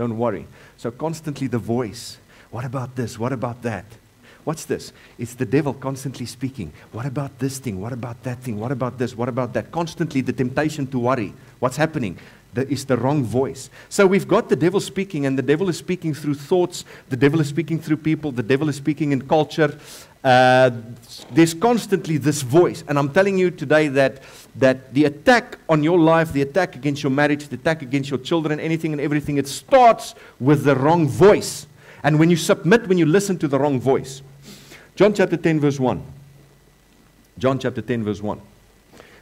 Don't worry. So constantly the voice. What about this? What about that? What's this? It's the devil constantly speaking. What about this thing? What about that thing? What about this? What about that? Constantly the temptation to worry. What's happening? That is the wrong voice. So we've got the devil speaking, and the devil is speaking through thoughts. The devil is speaking through people. The devil is speaking in culture. Uh, there's constantly this voice. And I'm telling you today that, that the attack on your life, the attack against your marriage, the attack against your children, anything and everything, it starts with the wrong voice. And when you submit, when you listen to the wrong voice. John chapter 10, verse 1. John chapter 10, verse 1.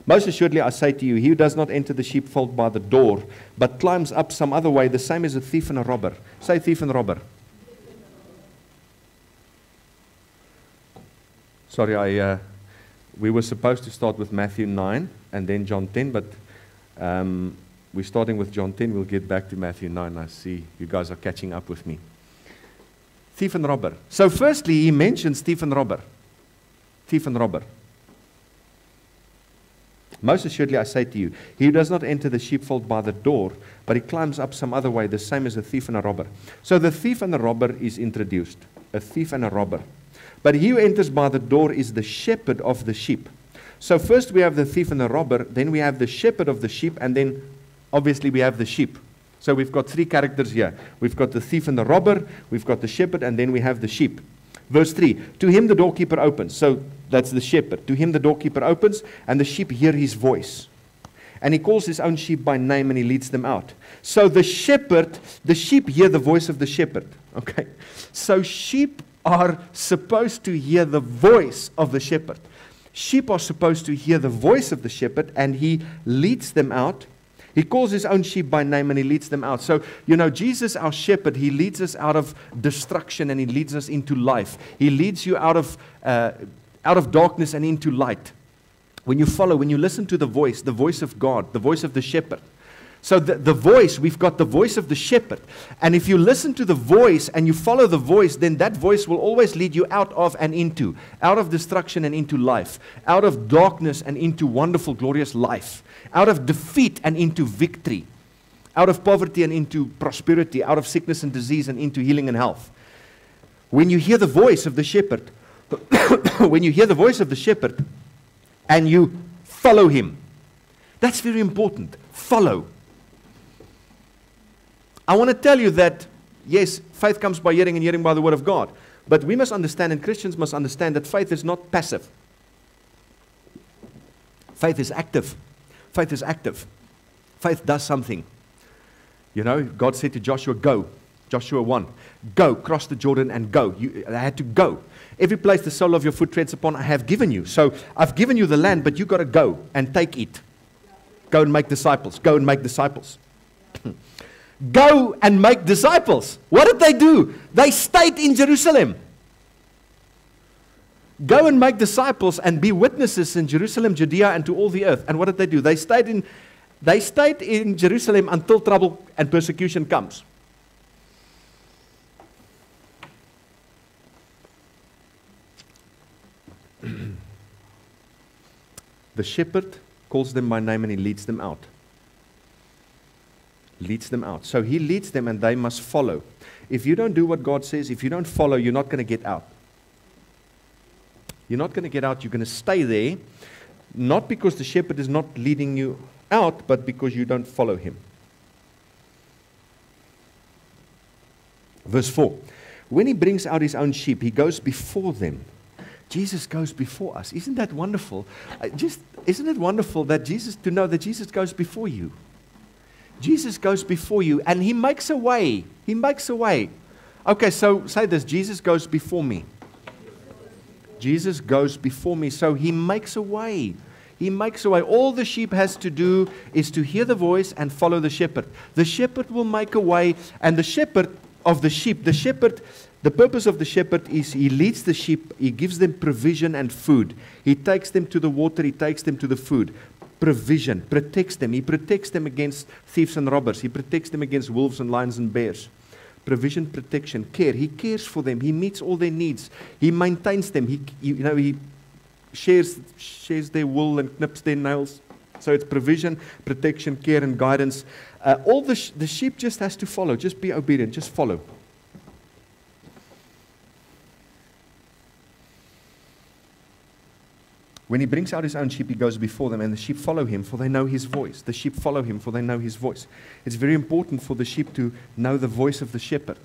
Most assuredly, I say to you, he who does not enter the sheepfold by the door, but climbs up some other way, the same as a thief and a robber. Say thief and robber. Sorry, I, uh, we were supposed to start with Matthew 9 and then John 10, but um, we're starting with John 10. We'll get back to Matthew 9. I see you guys are catching up with me thief and robber. So, firstly, he mentions thief and robber. Thief and robber. Most assuredly, I say to you, he does not enter the sheepfold by the door, but he climbs up some other way, the same as a thief and a robber. So, the thief and the robber is introduced. A thief and a robber. But he who enters by the door is the shepherd of the sheep. So, first we have the thief and the robber, then we have the shepherd of the sheep, and then obviously we have the sheep. So we've got three characters here. We've got the thief and the robber, we've got the shepherd, and then we have the sheep. Verse 3 To him the doorkeeper opens. So that's the shepherd. To him the doorkeeper opens, and the sheep hear his voice. And he calls his own sheep by name and he leads them out. So the shepherd, the sheep hear the voice of the shepherd. Okay? So sheep are supposed to hear the voice of the shepherd. Sheep are supposed to hear the voice of the shepherd, and he leads them out he calls his own sheep by name and he leads them out. So, you know, Jesus, our shepherd, he leads us out of destruction and he leads us into life. He leads you out of, uh, out of darkness and into light. When you follow, when you listen to the voice, the voice of God, the voice of the shepherd, so the, the voice, we've got the voice of the shepherd. And if you listen to the voice and you follow the voice, then that voice will always lead you out of and into, out of destruction and into life, out of darkness and into wonderful, glorious life, out of defeat and into victory, out of poverty and into prosperity, out of sickness and disease and into healing and health. When you hear the voice of the shepherd, when you hear the voice of the shepherd and you follow him, that's very important. Follow. I want to tell you that, yes, faith comes by hearing and hearing by the word of God. But we must understand, and Christians must understand, that faith is not passive. Faith is active. Faith is active. Faith does something. You know, God said to Joshua, Go. Joshua 1. Go, cross the Jordan and go. You, I had to go. Every place the sole of your foot treads upon, I have given you. So I've given you the land, but you've got to go and take it. Go and make disciples. Go and make disciples. Go and make disciples. What did they do? They stayed in Jerusalem. Go and make disciples and be witnesses in Jerusalem, Judea, and to all the earth. And what did they do? They stayed in, they stayed in Jerusalem until trouble and persecution comes. the shepherd calls them by name and he leads them out leads them out. So he leads them and they must follow. If you don't do what God says, if you don't follow, you're not going to get out. You're not going to get out. You're going to stay there, not because the shepherd is not leading you out, but because you don't follow him. Verse 4 When he brings out his own sheep, he goes before them. Jesus goes before us. Isn't that wonderful? Just isn't it wonderful that Jesus to know that Jesus goes before you? Jesus goes before you and he makes a way. He makes a way. Okay, so say this Jesus goes before me. Jesus goes before me. So he makes a way. He makes a way. All the sheep has to do is to hear the voice and follow the shepherd. The shepherd will make a way, and the shepherd of the sheep, the shepherd, the purpose of the shepherd is he leads the sheep, he gives them provision and food. He takes them to the water, he takes them to the food provision, protects them. He protects them against thieves and robbers. He protects them against wolves and lions and bears. Provision, protection, care. He cares for them. He meets all their needs. He maintains them. He, you know, he shares, shares their wool and knips their nails. So it's provision, protection, care, and guidance. Uh, all the, sh- the sheep just has to follow. Just be obedient. Just follow. When he brings out his own sheep, he goes before them, and the sheep follow him, for they know his voice. The sheep follow him, for they know his voice. It's very important for the sheep to know the voice of the shepherd.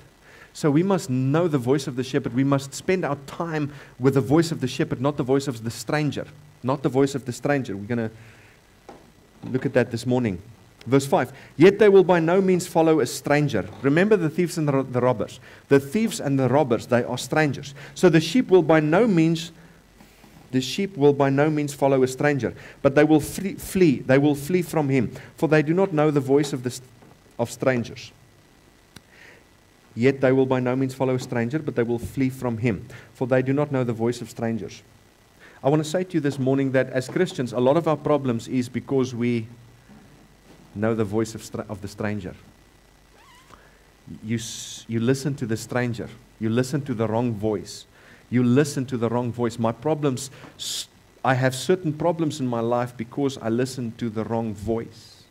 So we must know the voice of the shepherd. We must spend our time with the voice of the shepherd, not the voice of the stranger. Not the voice of the stranger. We're going to look at that this morning. Verse 5 Yet they will by no means follow a stranger. Remember the thieves and the robbers. The thieves and the robbers, they are strangers. So the sheep will by no means the sheep will by no means follow a stranger, but they will flee, flee, they will flee from him, for they do not know the voice of, the, of strangers. Yet they will by no means follow a stranger, but they will flee from him, for they do not know the voice of strangers. I want to say to you this morning that as Christians, a lot of our problems is because we know the voice of, of the stranger. You, you listen to the stranger, you listen to the wrong voice you listen to the wrong voice. My problems, I have certain problems in my life because I listen to the wrong voice.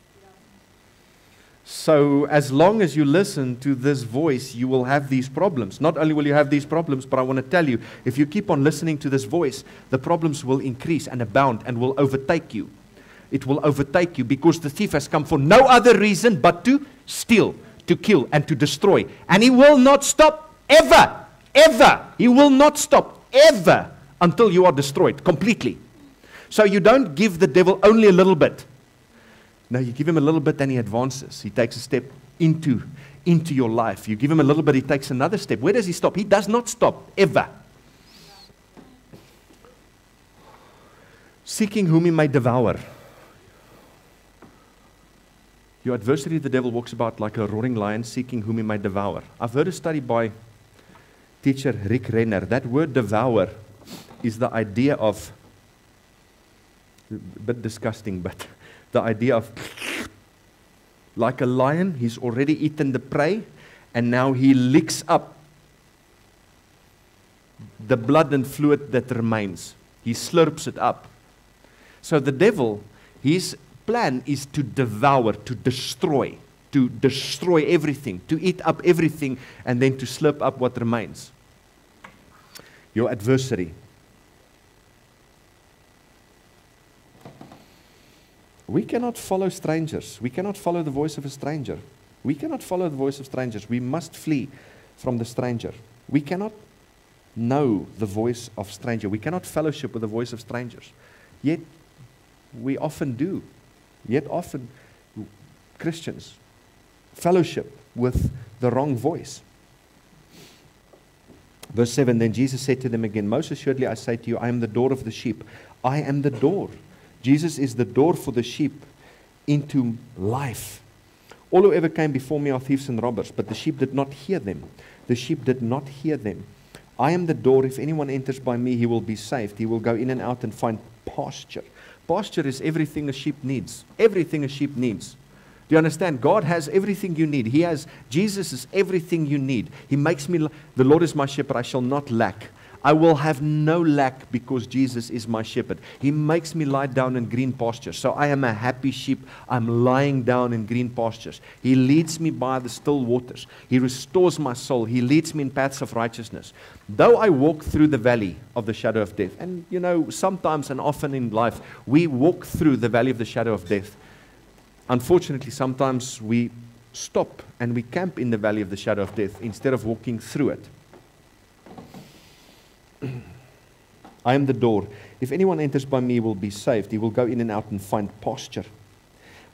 So, as long as you listen to this voice, you will have these problems. Not only will you have these problems, but I want to tell you if you keep on listening to this voice, the problems will increase and abound and will overtake you. It will overtake you because the thief has come for no other reason but to steal, to kill, and to destroy. And he will not stop ever. Ever. He will not stop. Ever. Until you are destroyed completely. So you don't give the devil only a little bit. No, you give him a little bit then he advances. He takes a step into, into your life. You give him a little bit, he takes another step. Where does he stop? He does not stop. Ever. Seeking whom he may devour. Your adversary, the devil, walks about like a roaring lion, seeking whom he may devour. I've heard a study by teacher Rick Renner. That word devour is the idea of, a bit disgusting, but the idea of, like a lion, he's already eaten the prey, and now he licks up the blood and fluid that remains. He slurps it up. So the devil, his plan is to devour, to destroy to destroy everything, to eat up everything, and then to slurp up what remains. Your adversary. We cannot follow strangers. We cannot follow the voice of a stranger. We cannot follow the voice of strangers. We must flee from the stranger. We cannot know the voice of stranger. We cannot fellowship with the voice of strangers. Yet we often do. Yet often Christians fellowship with the wrong voice. Verse 7 Then Jesus said to them again, Most assuredly I say to you, I am the door of the sheep. I am the door. Jesus is the door for the sheep into life. All who ever came before me are thieves and robbers, but the sheep did not hear them. The sheep did not hear them. I am the door. If anyone enters by me, he will be saved. He will go in and out and find pasture. Pasture is everything a sheep needs. Everything a sheep needs. Do you understand? God has everything you need. He has, Jesus is everything you need. He makes me, the Lord is my shepherd, I shall not lack. I will have no lack because Jesus is my shepherd. He makes me lie down in green pastures. So I am a happy sheep. I'm lying down in green pastures. He leads me by the still waters. He restores my soul. He leads me in paths of righteousness. Though I walk through the valley of the shadow of death, and you know, sometimes and often in life, we walk through the valley of the shadow of death. Unfortunately, sometimes we stop and we camp in the valley of the shadow of death instead of walking through it. I am the door. If anyone enters by me, he will be saved. He will go in and out and find pasture.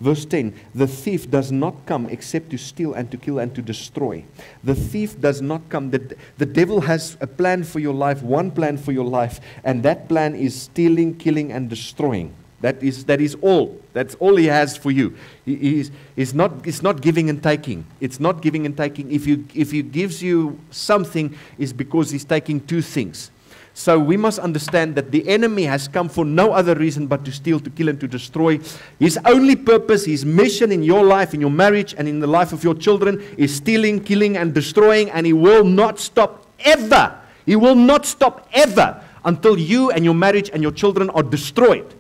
Verse 10 The thief does not come except to steal and to kill and to destroy. The thief does not come. The, the devil has a plan for your life, one plan for your life, and that plan is stealing, killing, and destroying. That is, that is all. That's all he has for you. He, he's, he's not, it's not giving and taking. It's not giving and taking. If, you, if he gives you something, it's because he's taking two things. So we must understand that the enemy has come for no other reason but to steal, to kill, and to destroy. His only purpose, his mission in your life, in your marriage, and in the life of your children is stealing, killing, and destroying, and he will not stop ever. He will not stop ever until you and your marriage and your children are destroyed.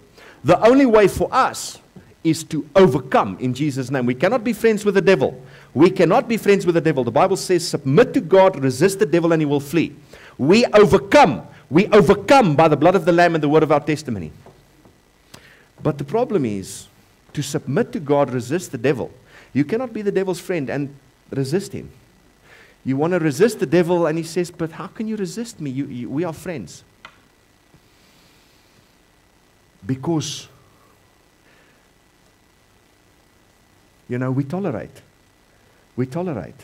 The only way for us is to overcome in Jesus' name. We cannot be friends with the devil. We cannot be friends with the devil. The Bible says, submit to God, resist the devil, and he will flee. We overcome. We overcome by the blood of the Lamb and the word of our testimony. But the problem is to submit to God, resist the devil. You cannot be the devil's friend and resist him. You want to resist the devil, and he says, But how can you resist me? You, you, we are friends. Because, you know, we tolerate. We tolerate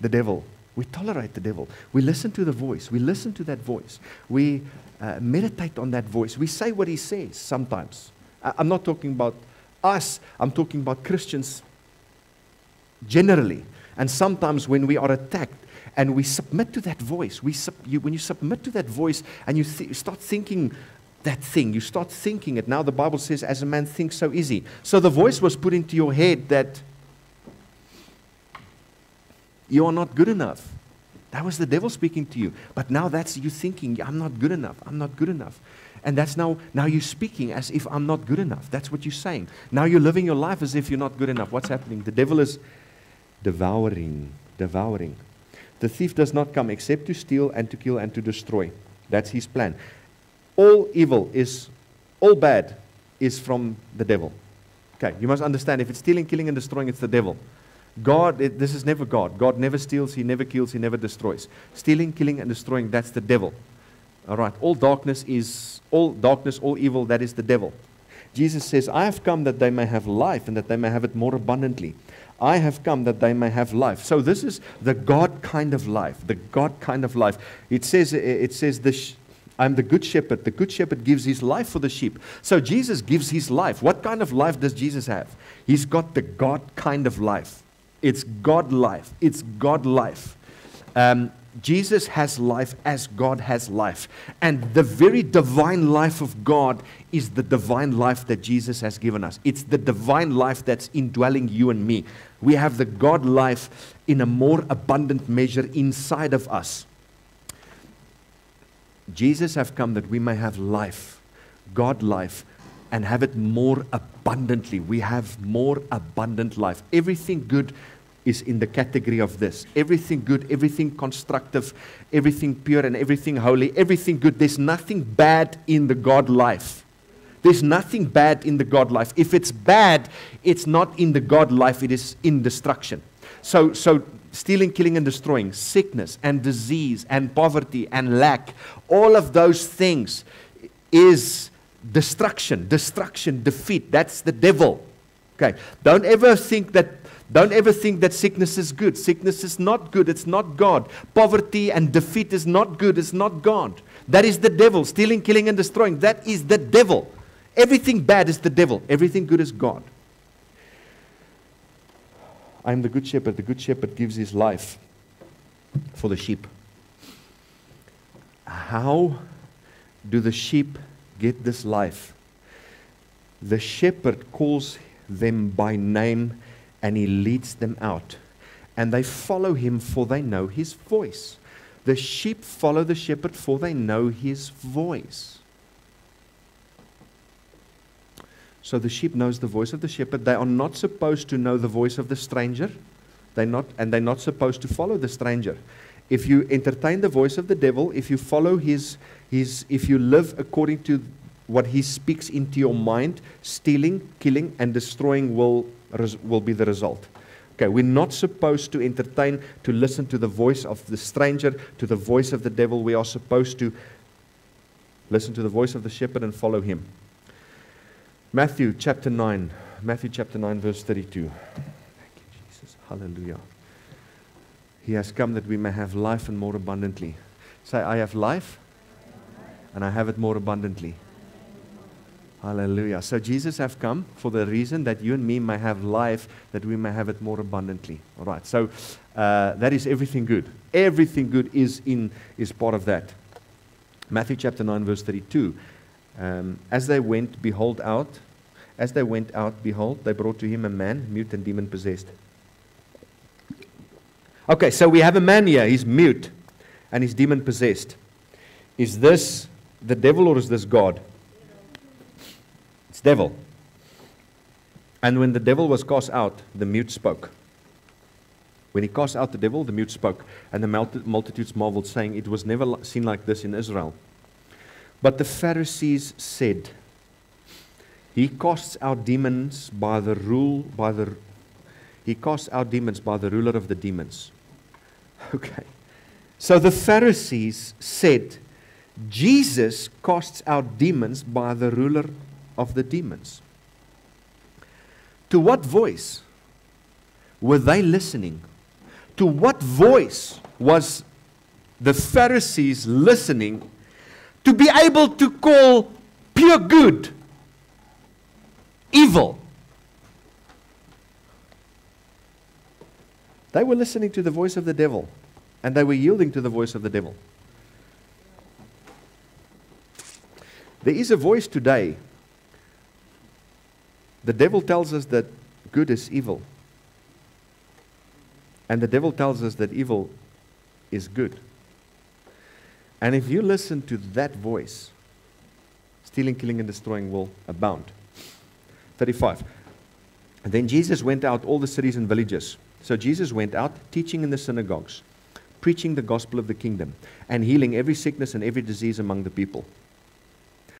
the devil. We tolerate the devil. We listen to the voice. We listen to that voice. We uh, meditate on that voice. We say what he says sometimes. I, I'm not talking about us, I'm talking about Christians generally. And sometimes when we are attacked and we submit to that voice, we sub, you, when you submit to that voice and you th- start thinking that thing, you start thinking it. Now the Bible says, as a man thinks, so is he. So the voice was put into your head that you are not good enough. That was the devil speaking to you. But now that's you thinking, I'm not good enough. I'm not good enough. And that's now, now you're speaking as if I'm not good enough. That's what you're saying. Now you're living your life as if you're not good enough. What's happening? The devil is devouring, devouring. The thief does not come except to steal and to kill and to destroy. That's his plan. All evil is, all bad is from the devil. Okay, you must understand if it's stealing, killing, and destroying, it's the devil. God, it, this is never God. God never steals, He never kills, He never destroys. Stealing, killing, and destroying, that's the devil. All right, all darkness is, all darkness, all evil, that is the devil. Jesus says, I have come that they may have life and that they may have it more abundantly. I have come that they may have life. So this is the God kind of life, the God kind of life. It says, it says the, I'm the good shepherd. The good shepherd gives his life for the sheep. So Jesus gives his life. What kind of life does Jesus have? He's got the God kind of life. It's God life. It's God life. Um, Jesus has life as God has life. And the very divine life of God is the divine life that Jesus has given us. It's the divine life that's indwelling you and me. We have the God life in a more abundant measure inside of us. Jesus have come that we may have life, God life, and have it more abundantly. We have more abundant life. Everything good is in the category of this. Everything good, everything constructive, everything pure, and everything holy, everything good. There's nothing bad in the God life. There's nothing bad in the God life. If it's bad, it's not in the God life, it is in destruction. So, so stealing, killing, and destroying, sickness and disease and poverty and lack, all of those things is destruction, destruction, defeat. That's the devil. Okay. Don't ever think that don't ever think that sickness is good. Sickness is not good. It's not God. Poverty and defeat is not good. It's not God. That is the devil. Stealing, killing, and destroying. That is the devil. Everything bad is the devil. Everything good is God. I am the good shepherd. The good shepherd gives his life for the sheep. How do the sheep get this life? The shepherd calls them by name and he leads them out. And they follow him, for they know his voice. The sheep follow the shepherd, for they know his voice. So the sheep knows the voice of the shepherd. They are not supposed to know the voice of the stranger. They're not, and they're not supposed to follow the stranger. If you entertain the voice of the devil, if you follow his, his if you live according to what he speaks into your mind, stealing, killing, and destroying will will be the result. Okay, we're not supposed to entertain, to listen to the voice of the stranger, to the voice of the devil. We are supposed to listen to the voice of the shepherd and follow him. Matthew chapter 9. Matthew chapter 9, verse 32. Thank you, Jesus. Hallelujah. He has come that we may have life and more abundantly. Say, I have life and I have it more abundantly. Hallelujah. So Jesus have come for the reason that you and me may have life, that we may have it more abundantly. All right. So uh, that is everything good. Everything good is in is part of that. Matthew chapter 9, verse 32. Um, as they went, behold out, as they went out, behold, they brought to him a man, mute and demon possessed. Okay, so we have a man here, he's mute and he's demon possessed. Is this the devil or is this God? It's devil. And when the devil was cast out, the mute spoke. When he cast out the devil, the mute spoke, and the multitudes marveled, saying, It was never seen like this in Israel. But the Pharisees said, He casts out demons by the rule, by the he casts out demons by the ruler of the demons. Okay. So the Pharisees said, Jesus casts out demons by the ruler of the demons. To what voice were they listening? To what voice was the Pharisees listening to be able to call pure good evil? They were listening to the voice of the devil and they were yielding to the voice of the devil. There is a voice today. The devil tells us that good is evil. And the devil tells us that evil is good. And if you listen to that voice, stealing, killing, and destroying will abound. 35. And then Jesus went out all the cities and villages. So Jesus went out teaching in the synagogues, preaching the gospel of the kingdom, and healing every sickness and every disease among the people.